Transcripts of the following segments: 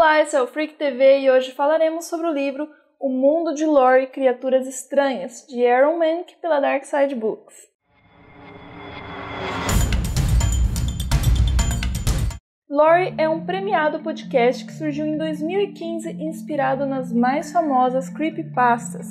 Olá, esse é o Freak TV e hoje falaremos sobre o livro O Mundo de Lore e Criaturas Estranhas, de Aaron Mank pela Dark Side Books. Lore é um premiado podcast que surgiu em 2015 inspirado nas mais famosas creepypastas.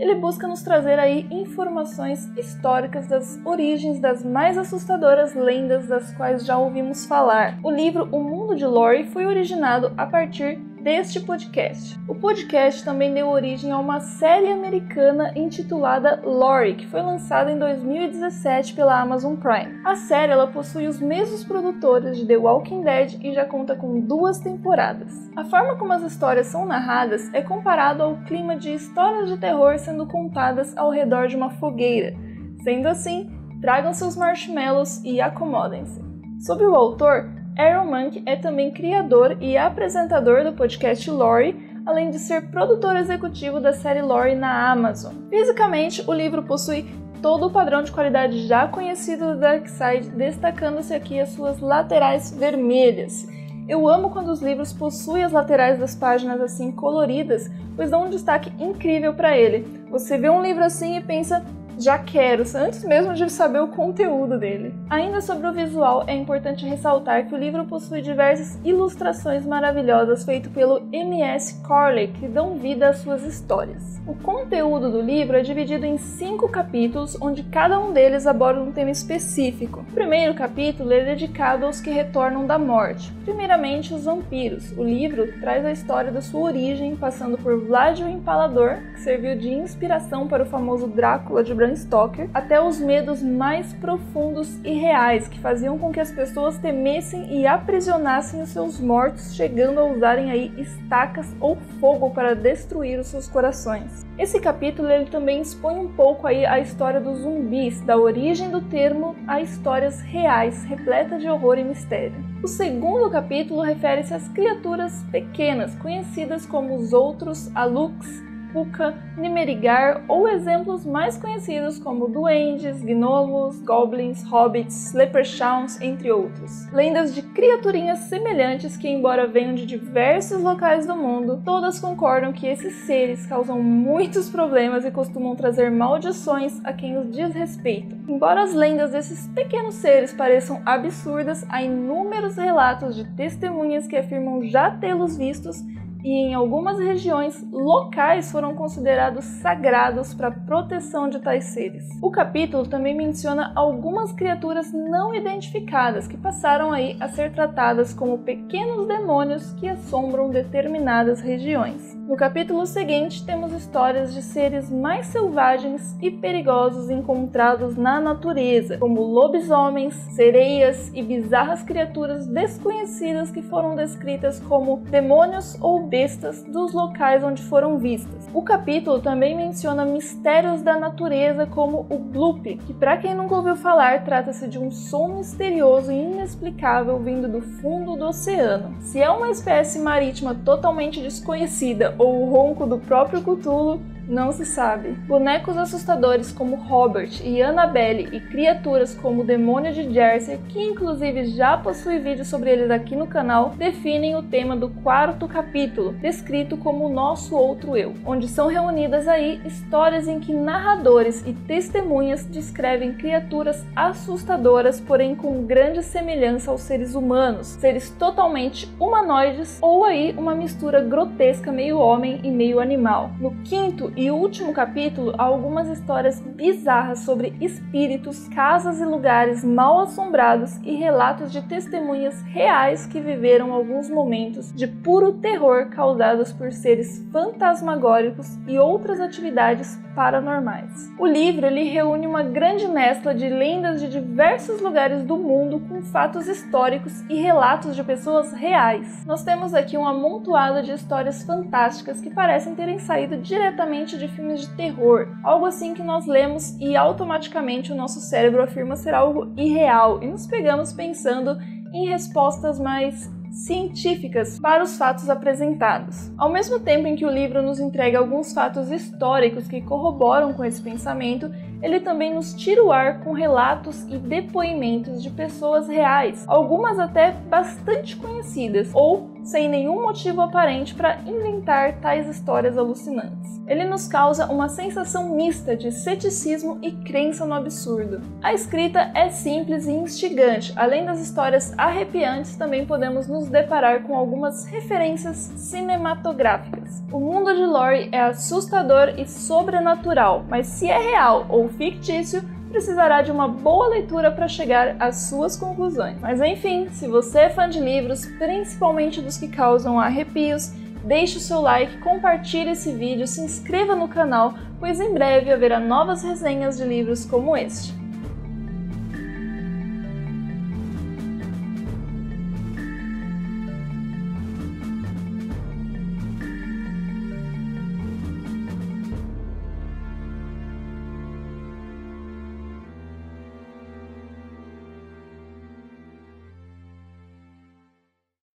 Ele busca nos trazer aí informações históricas das origens das mais assustadoras lendas das quais já ouvimos falar. O livro O Mundo de Lore foi originado a partir deste podcast. O podcast também deu origem a uma série americana intitulada Lore, que foi lançada em 2017 pela Amazon Prime. A série ela possui os mesmos produtores de The Walking Dead e já conta com duas temporadas. A forma como as histórias são narradas é comparado ao clima de histórias de terror sendo contadas ao redor de uma fogueira. Sendo assim, tragam seus marshmallows e acomodem-se. Sobre o autor, Aaron Monk é também criador e apresentador do podcast Lore, além de ser produtor executivo da série Lore na Amazon. Fisicamente, o livro possui todo o padrão de qualidade já conhecido do Darkseid, destacando-se aqui as suas laterais vermelhas. Eu amo quando os livros possuem as laterais das páginas assim coloridas, pois dão um destaque incrível para ele. Você vê um livro assim e pensa, já quero, antes mesmo de saber o conteúdo dele. Ainda sobre o visual, é importante ressaltar que o livro possui diversas ilustrações maravilhosas feitas pelo M.S. Corley que dão vida às suas histórias. O conteúdo do livro é dividido em cinco capítulos, onde cada um deles aborda um tema específico. O primeiro capítulo é dedicado aos que retornam da morte, primeiramente os vampiros. O livro traz a história da sua origem, passando por Vlad o Empalador, que serviu de inspiração para o famoso Drácula de Bram Bram Stoker até os medos mais profundos e reais que faziam com que as pessoas temessem e aprisionassem os seus mortos, chegando a usarem aí estacas ou fogo para destruir os seus corações. Esse capítulo ele também expõe um pouco aí a história dos zumbis, da origem do termo a histórias reais, repleta de horror e mistério. O segundo capítulo refere-se às criaturas pequenas, conhecidas como os outros Alux, Puka, Nimerigar ou exemplos mais conhecidos como duendes, gnomos, goblins, hobbits, leprechauns, entre outros. Lendas de criaturinhas semelhantes que, embora venham de diversos locais do mundo, todas concordam que esses seres causam muitos problemas e costumam trazer maldições a quem os desrespeita. Embora as lendas desses pequenos seres pareçam absurdas, há inúmeros relatos de testemunhas que afirmam já tê-los vistos e em algumas regiões, locais foram considerados sagrados para a proteção de tais seres. O capítulo também menciona algumas criaturas não identificadas que passaram aí a ser tratadas como pequenos demônios que assombram determinadas regiões. No capítulo seguinte, temos histórias de seres mais selvagens e perigosos encontrados na natureza, como lobisomens, sereias e bizarras criaturas desconhecidas que foram descritas como demônios ou bestas dos locais onde foram vistas. O capítulo também menciona mistérios da natureza como o bloop, que para quem nunca ouviu falar, trata-se de um som misterioso e inexplicável vindo do fundo do oceano. Se é uma espécie marítima totalmente desconhecida ou o ronco do próprio Cthulhu, não se sabe. Bonecos assustadores como Robert e Annabelle e criaturas como o Demônio de Jersey, que inclusive já possui vídeo sobre eles aqui no canal, definem o tema do quarto capítulo, descrito como o nosso outro eu, onde são reunidas aí histórias em que narradores e testemunhas descrevem criaturas assustadoras, porém com grande semelhança aos seres humanos, seres totalmente humanoides ou aí uma mistura grotesca meio homem e meio animal. No quinto e último capítulo há algumas histórias bizarras sobre espíritos, casas e lugares mal assombrados e relatos de testemunhas reais que viveram alguns momentos de puro terror causados por seres fantasmagóricos e outras atividades paranormais. O livro ele reúne uma grande mescla de lendas de diversos lugares do mundo com fatos históricos e relatos de pessoas reais. Nós temos aqui um amontoado de histórias fantásticas que parecem terem saído diretamente de filmes de terror, algo assim que nós lemos e automaticamente o nosso cérebro afirma ser algo irreal e nos pegamos pensando em respostas mais científicas para os fatos apresentados. Ao mesmo tempo em que o livro nos entrega alguns fatos históricos que corroboram com esse pensamento, ele também nos tira o ar com relatos e depoimentos de pessoas reais, algumas até bastante conhecidas ou sem nenhum motivo aparente para inventar tais histórias alucinantes. Ele nos causa uma sensação mista de ceticismo e crença no absurdo. A escrita é simples e instigante, além das histórias arrepiantes, também podemos nos deparar com algumas referências cinematográficas. O mundo de Lori é assustador e sobrenatural, mas se é real ou fictício, precisará de uma boa leitura para chegar às suas conclusões. Mas enfim, se você é fã de livros, principalmente dos que causam arrepios, deixe o seu like, compartilhe esse vídeo, se inscreva no canal, pois em breve haverá novas resenhas de livros como este.